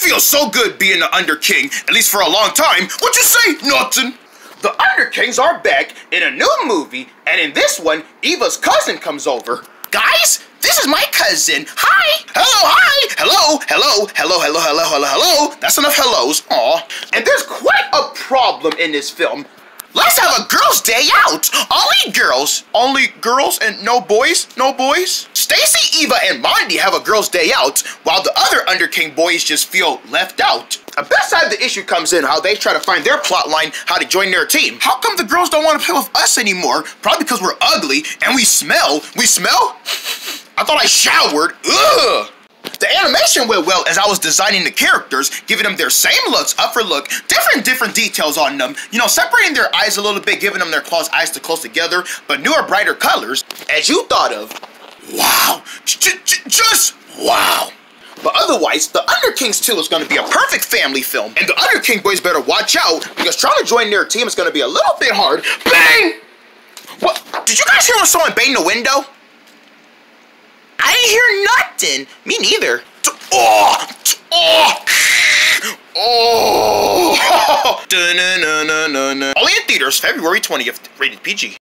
feels so good being the Undercin, at least for a long time. What you say, Nothing. The Undercins are back in a new movie, and in this one, Eva's cousin comes over. Guys, this is my cousin. Hi. Hello, hi. Hello, hello, hello, hello, hello, hello, hello. That's enough hellos. Aw. And there's quite a problem in this film. Let's have a girls' day out. Only girls. Only girls and no boys? No boys? Stacy, Eva, and Mondi have a girls' day out, while the other Undercin boys just feel left out. The best side of the issue comes in how they try to find their plot line, how to join their team. How come the girls don't want to play with us anymore? Probably because we're ugly and we smell. We smell? I thought I showered. Ugh! The animation went well as I was designing the characters, giving them their same looks, upper look, different different details on them. You know, separating their eyes a little bit, giving them their claws eyes to close together, but newer, brighter colors, as you thought of. Wow, just wow. But otherwise, The Undercins 2 is going to be a perfect family film, and the Undercin boys better watch out because trying to join their team is going to be a little bit hard. Bang! What? Did you guys hear someone banged the window? I didn't hear nothing. Me neither. Oh! Oh! Oh! Only in theaters, February 20th, rated PG.